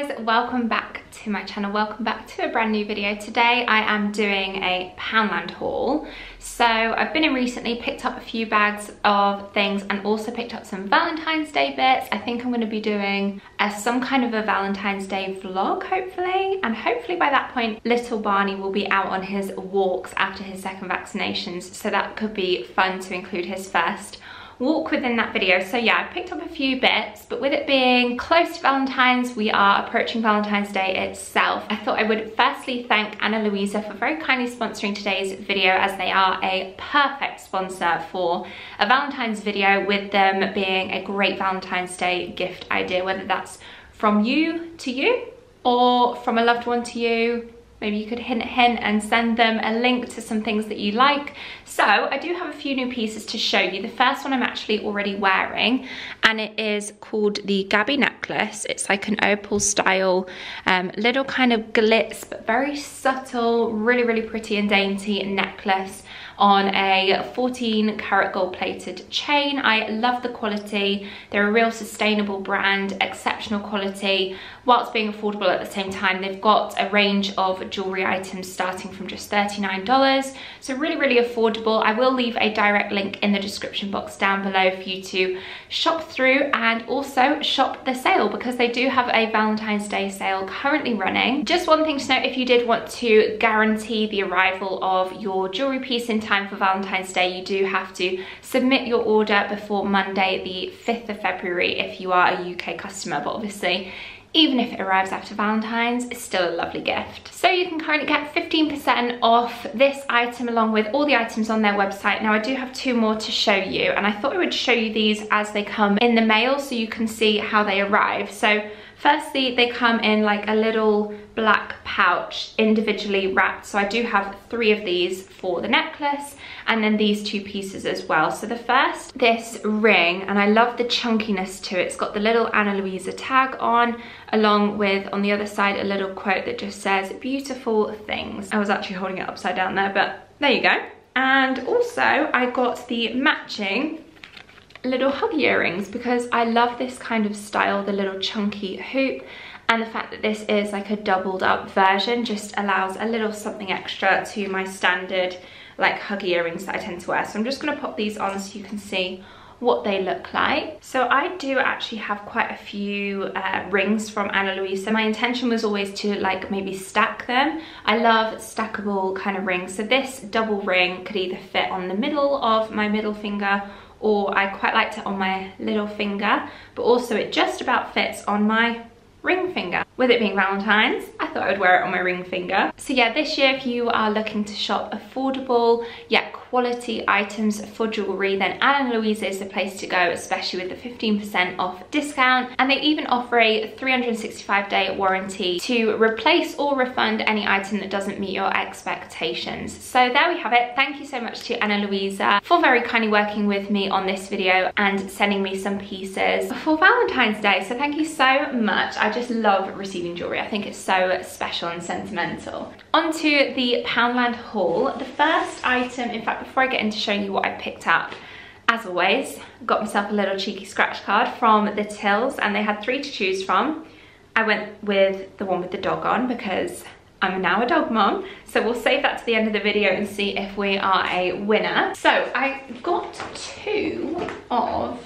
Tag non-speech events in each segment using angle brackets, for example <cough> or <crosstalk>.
guys, welcome back to my channel. Welcome back to a brand new video. Today I am doing a Poundland haul. So I've been in recently, picked up a few bags of things and also picked up some Valentine's Day bits. I think I'm going to be doing a, some kind of a Valentine's Day vlog hopefully and hopefully by that point little Barney will be out on his walks after his second vaccinations so that could be fun to include his first walk within that video. So yeah, I picked up a few bits, but with it being close to Valentine's, we are approaching Valentine's Day itself. I thought I would firstly thank Ana Luisa for very kindly sponsoring today's video as they are a perfect sponsor for a Valentine's video with them being a great Valentine's Day gift idea, whether that's from you to you or from a loved one to you maybe you could hint hint and send them a link to some things that you like. So I do have a few new pieces to show you. The first one I'm actually already wearing and it is called the Gabby necklace. It's like an opal style um, little kind of glitz but very subtle, really, really pretty and dainty necklace on a 14 karat gold plated chain. I love the quality. They're a real sustainable brand, exceptional quality, whilst being affordable at the same time. They've got a range of jewelry items starting from just $39. So really, really affordable. I will leave a direct link in the description box down below for you to shop through and also shop the sale because they do have a Valentine's Day sale currently running. Just one thing to note, if you did want to guarantee the arrival of your jewelry piece in time for Valentine's Day, you do have to submit your order before Monday, the 5th of February, if you are a UK customer. But obviously, even if it arrives after Valentine's, it's still a lovely gift. So you can currently get 15% off this item along with all the items on their website. Now I do have two more to show you and I thought I would show you these as they come in the mail so you can see how they arrive. So Firstly, they come in like a little black pouch individually wrapped. So I do have three of these for the necklace and then these two pieces as well. So the first, this ring, and I love the chunkiness to it. It's got the little Ana Luisa tag on, along with on the other side a little quote that just says beautiful things. I was actually holding it upside down there, but there you go. And also I got the matching little hug earrings because I love this kind of style, the little chunky hoop and the fact that this is like a doubled up version just allows a little something extra to my standard like hug earrings that I tend to wear. So I'm just gonna pop these on so you can see what they look like. So I do actually have quite a few uh, rings from Ana Luisa. So my intention was always to like maybe stack them. I love stackable kind of rings. So this double ring could either fit on the middle of my middle finger or I quite liked it on my little finger, but also it just about fits on my ring finger. With it being Valentine's, thought I would wear it on my ring finger. So yeah, this year if you are looking to shop affordable yet quality items for jewellery, then Ana Luisa is the place to go, especially with the 15% off discount. And they even offer a 365 day warranty to replace or refund any item that doesn't meet your expectations. So there we have it. Thank you so much to Ana Luisa uh, for very kindly working with me on this video and sending me some pieces for Valentine's Day. So thank you so much. I just love receiving jewellery. I think it's so special and sentimental. On to the Poundland haul. The first item, in fact, before I get into showing you what I picked up, as always, got myself a little cheeky scratch card from the Tills and they had three to choose from. I went with the one with the dog on because I'm now a dog mom. So we'll save that to the end of the video and see if we are a winner. So I got two of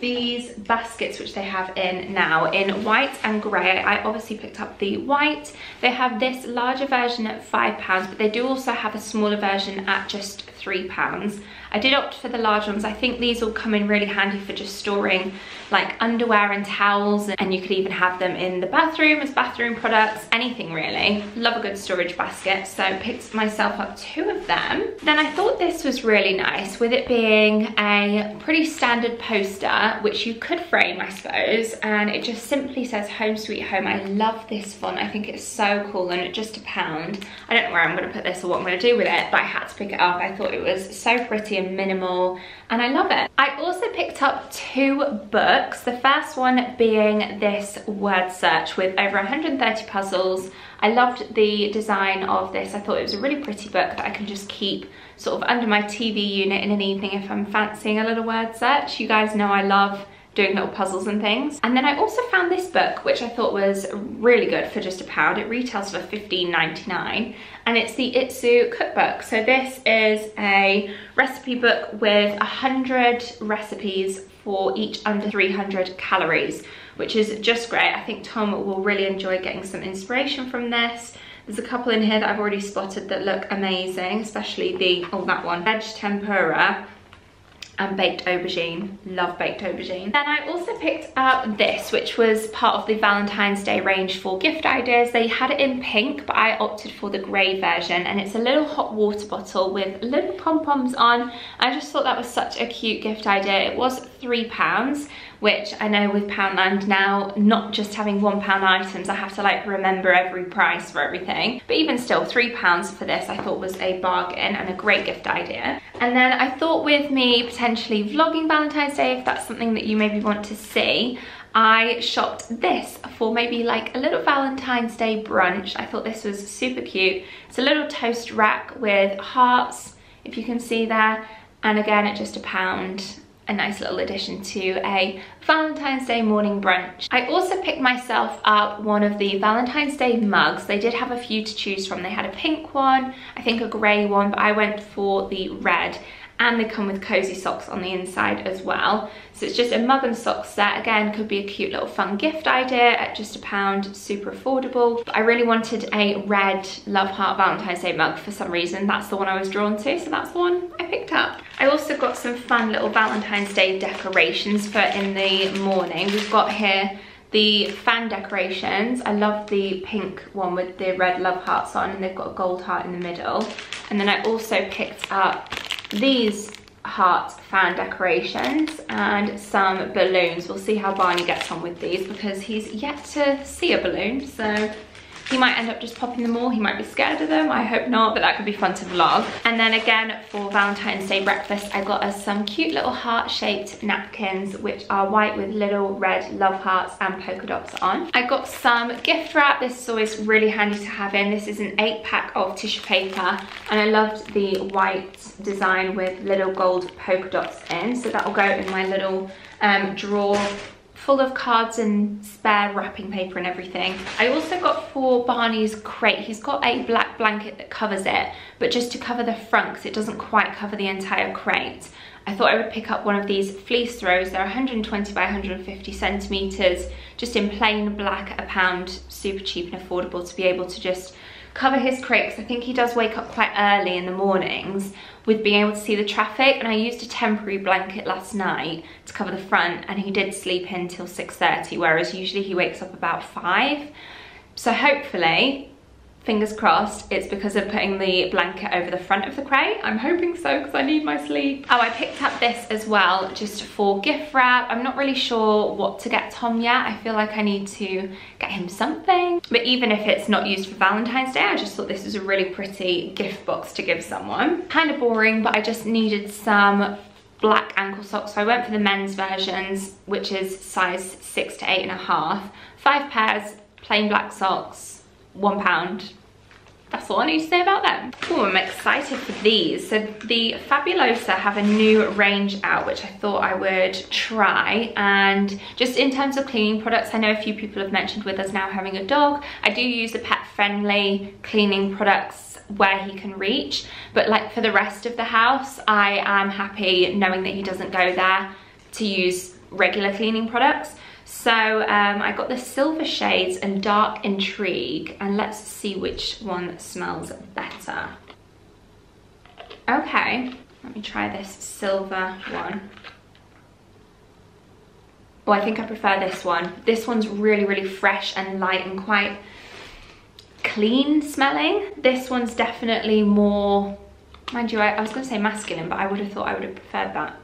these baskets which they have in now in white and grey. I obviously picked up the white. They have this larger version at five pounds, but they do also have a smaller version at just three pounds. I did opt for the large ones. I think these will come in really handy for just storing like underwear and towels and you could even have them in the bathroom as bathroom products, anything really. Love a good storage basket, so picked myself up two of them. Then I thought this was really nice with it being a pretty standard poster, which you could frame, I suppose, and it just simply says home sweet home. I love this font. I think it's so cool and just a pound. I don't know where I'm gonna put this or what I'm gonna do with it, but I had to pick it up. I thought it was so pretty and minimal and I love it. I also picked up two books. The first one being this word search with over 130 puzzles. I loved the design of this. I thought it was a really pretty book that I can just keep sort of under my TV unit in an evening if I'm fancying a little word search. You guys know I love doing little puzzles and things. And then I also found this book, which I thought was really good for just a pound. It retails for $15.99 and it's the Itsu cookbook. So this is a recipe book with 100 recipes for each under 300 calories, which is just great. I think Tom will really enjoy getting some inspiration from this. There's a couple in here that I've already spotted that look amazing, especially the, oh that one, veg tempura and baked aubergine. Love baked aubergine. Then I also picked up this, which was part of the Valentine's Day range for gift ideas. They had it in pink, but I opted for the grey version. And it's a little hot water bottle with little pom-poms on. I just thought that was such a cute gift idea. It was three pounds which I know with Poundland now, not just having one pound items, I have to like remember every price for everything. But even still, three pounds for this I thought was a bargain and a great gift idea. And then I thought with me potentially vlogging Valentine's Day, if that's something that you maybe want to see, I shopped this for maybe like a little Valentine's Day brunch. I thought this was super cute. It's a little toast rack with hearts, if you can see there. And again, at just a pound a nice little addition to a Valentine's Day morning brunch. I also picked myself up one of the Valentine's Day mugs. They did have a few to choose from. They had a pink one, I think a grey one, but I went for the red and they come with cozy socks on the inside as well. So it's just a mug and sock set. Again, could be a cute little fun gift idea at just a pound, super affordable. But I really wanted a red Love Heart Valentine's Day mug for some reason. That's the one I was drawn to, so that's the one I picked up. I also got some fun little Valentine's Day decorations for in the morning. We've got here the fan decorations. I love the pink one with the red love hearts on and they've got a gold heart in the middle. And then I also picked up these heart fan decorations and some balloons. We'll see how Barney gets on with these because he's yet to see a balloon. So he might end up just popping them all. He might be scared of them. I hope not, but that could be fun to vlog. And then again, for Valentine's Day breakfast, I got us some cute little heart-shaped napkins, which are white with little red love hearts and polka dots on. I got some gift wrap. This is always really handy to have in. This is an eight pack of tissue paper, and I loved the white design with little gold polka dots in. So that will go in my little um, drawer full of cards and spare wrapping paper and everything. I also got for Barney's crate, he's got a black blanket that covers it, but just to cover the front because it doesn't quite cover the entire crate. I thought I would pick up one of these fleece throws. They're 120 by 150 centimeters, just in plain black a pound, super cheap and affordable to be able to just cover his because I think he does wake up quite early in the mornings with being able to see the traffic and I used a temporary blanket last night to cover the front and he did sleep in till 6.30 whereas usually he wakes up about 5. So hopefully fingers crossed, it's because of putting the blanket over the front of the crate. I'm hoping so because I need my sleep. Oh, I picked up this as well just for gift wrap. I'm not really sure what to get Tom yet. I feel like I need to get him something. But even if it's not used for Valentine's Day, I just thought this was a really pretty gift box to give someone. Kind of boring, but I just needed some black ankle socks. So I went for the men's versions, which is size six to eight and a half. Five pairs, plain black socks, one pound that's all I need to say about them. Oh, I'm excited for these. So the Fabulosa have a new range out, which I thought I would try. And just in terms of cleaning products, I know a few people have mentioned with us now having a dog. I do use the pet-friendly cleaning products where he can reach. But like for the rest of the house, I am happy knowing that he doesn't go there to use regular cleaning products. So um, I got the Silver Shades and Dark Intrigue and let's see which one smells better. Okay, let me try this silver one. Oh, I think I prefer this one. This one's really, really fresh and light and quite clean smelling. This one's definitely more, mind you, I, I was gonna say masculine, but I would have thought I would have preferred that.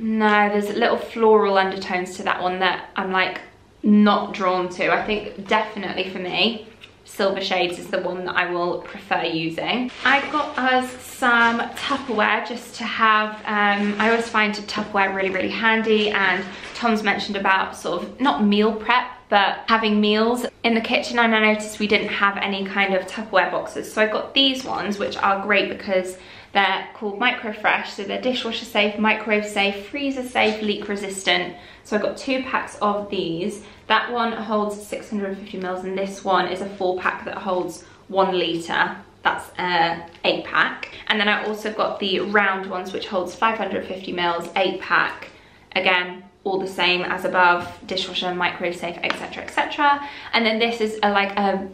No, there's little floral undertones to that one that I'm like not drawn to. I think definitely for me, Silver Shades is the one that I will prefer using. I got us some Tupperware just to have, um, I always find Tupperware really, really handy and Tom's mentioned about sort of, not meal prep, but having meals in the kitchen and I noticed we didn't have any kind of Tupperware boxes. So I got these ones, which are great because They're called Micro Fresh, so they're dishwasher safe, microwave safe, freezer safe, leak resistant. So I've got two packs of these. That one holds 650 mils and this one is a four pack that holds one litre. That's a eight pack. And then I also got the round ones which holds 550 mils, eight pack. Again, all the same as above, dishwasher, microwave safe, etc, etc. And then this is a, like a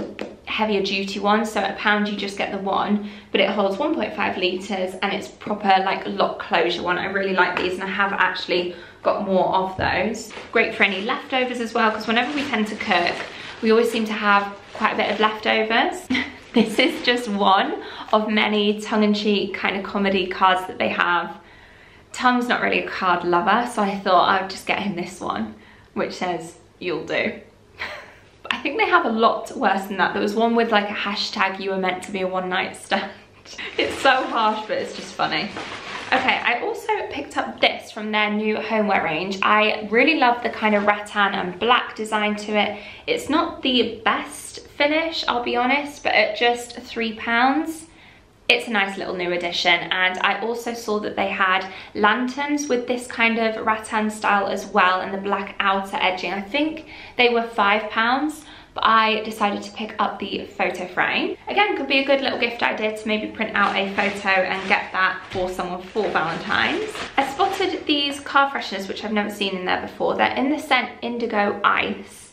heavier duty one so at a pound you just get the one but it holds 1.5 litres and it's proper like lock closure one. I really like these and I have actually got more of those. Great for any leftovers as well because whenever we tend to cook we always seem to have quite a bit of leftovers. <laughs> This is just one of many tongue-in-cheek kind of comedy cards that they have. Tom's not really a card lover so I thought I would just get him this one which says you'll do I think they have a lot worse than that. There was one with like a hashtag you were meant to be a one night stand. <laughs> It's so harsh, but it's just funny. Okay, I also picked up this from their new homeware range. I really love the kind of rattan and black design to it. It's not the best finish, I'll be honest, but at just three pounds, it's a nice little new addition and I also saw that they had lanterns with this kind of rattan style as well and the black outer edging. I think they were five pounds but I decided to pick up the photo frame. Again, could be a good little gift idea to maybe print out a photo and get that for someone for Valentine's. I spotted these car fresheners, which I've never seen in there before. They're in the scent Indigo Ice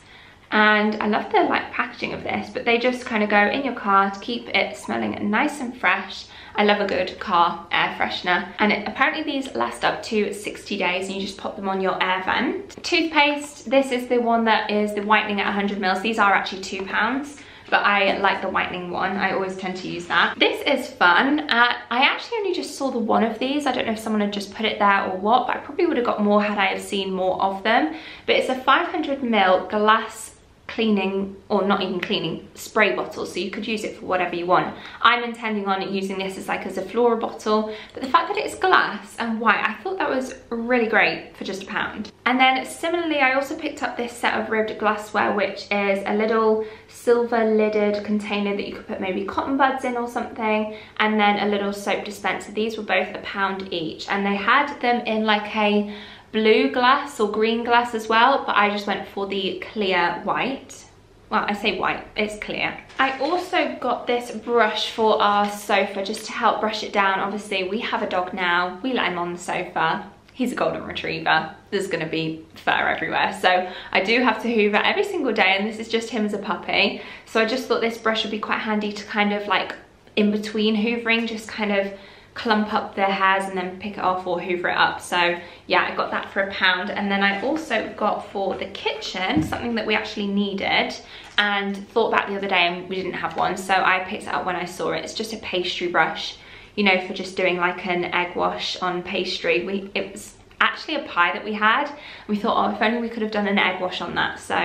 and I love the like packaging of this but they just kind of go in your car to keep it smelling nice and fresh I love a good car air freshener and it, apparently these last up to 60 days and you just pop them on your air vent. Toothpaste, this is the one that is the whitening at 100 mils. These are actually two pounds but I like the whitening one. I always tend to use that. This is fun. Uh, I actually only just saw the one of these. I don't know if someone had just put it there or what, but I probably would have got more had I have seen more of them. But it's a 500 ml glass cleaning or not even cleaning spray bottle so you could use it for whatever you want. I'm intending on using this as like as a flora bottle but the fact that it's glass and white i thought that was really great for just a pound. And then similarly i also picked up this set of ribbed glassware which is a little silver lidded container that you could put maybe cotton buds in or something and then a little soap dispenser. These were both a pound each and they had them in like a blue glass or green glass as well, but I just went for the clear white. Well, I say white, it's clear. I also got this brush for our sofa just to help brush it down. Obviously, we have a dog now. We let him on the sofa. He's a golden retriever. There's gonna be fur everywhere. So I do have to hoover every single day and this is just him as a puppy. So I just thought this brush would be quite handy to kind of like in between hoovering, just kind of clump up their hairs and then pick it off or hoover it up. So yeah, I got that for a pound. And then I also got for the kitchen, something that we actually needed and thought about the other day and we didn't have one. So I picked it up when I saw it. It's just a pastry brush, you know, for just doing like an egg wash on pastry. We It was actually a pie that we had. We thought, oh, if only we could have done an egg wash on that. So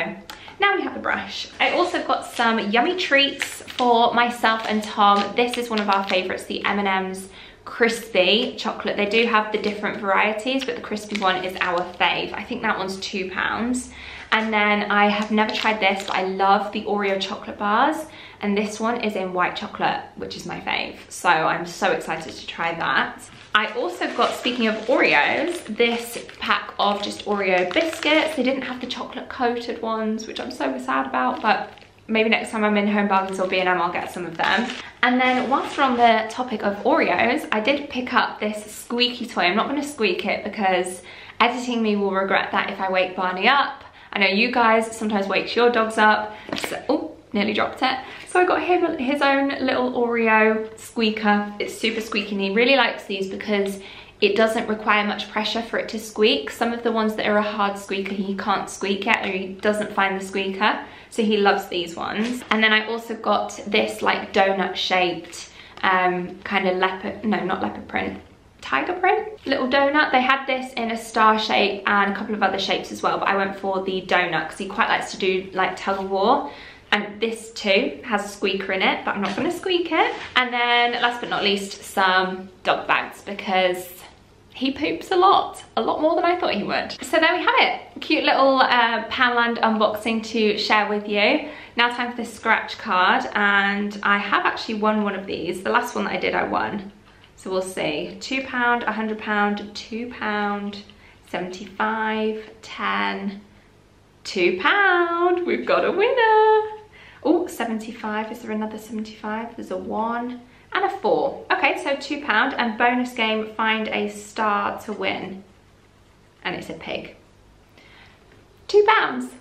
now we have a brush. I also got some yummy treats for myself and Tom. This is one of our favorites, the M&M's crispy chocolate. They do have the different varieties, but the crispy one is our fave. I think that one's two pounds. And then I have never tried this, but I love the Oreo chocolate bars. And this one is in white chocolate, which is my fave. So I'm so excited to try that. I also got, speaking of Oreos, this pack of just Oreo biscuits. They didn't have the chocolate coated ones, which I'm so sad about, but maybe next time I'm in Home Bargains or B&M I'll get some of them. And then whilst we're on the topic of Oreos, I did pick up this squeaky toy. I'm not going to squeak it because editing me will regret that if I wake Barney up. I know you guys sometimes wakes your dogs up. So, oh, nearly dropped it. So I got him his own little Oreo squeaker. It's super squeaky and he really likes these because it doesn't require much pressure for it to squeak. Some of the ones that are a hard squeaker, he can't squeak it or he doesn't find the squeaker. So he loves these ones. And then I also got this like donut shaped um, kind of leopard, no, not leopard print, tiger print little donut. They had this in a star shape and a couple of other shapes as well, but I went for the donut because he quite likes to do like tug of war. And this too has a squeaker in it, but I'm not gonna squeak it. And then last but not least, some dog bags because he poops a lot, a lot more than I thought he would. So there we have it, cute little uh, Poundland unboxing to share with you. Now time for the scratch card and I have actually won one of these. The last one that I did I won. So we'll see, two pound, a hundred pound, two pound, 75, 10, two pound. We've got a winner. Oh, 75, is there another 75? There's a one and a four. Okay, so two pound and bonus game, find a star to win. And it's a pig. Two pounds.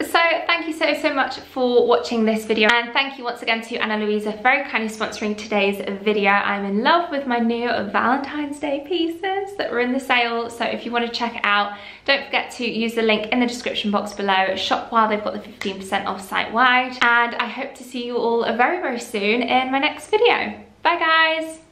So thank you so, so much for watching this video and thank you once again to Ana Luisa for very kindly sponsoring today's video. I'm in love with my new Valentine's Day pieces that were in the sale so if you want to check it out don't forget to use the link in the description box below. Shop while they've got the 15% off site-wide and I hope to see you all very very soon in my next video. Bye guys!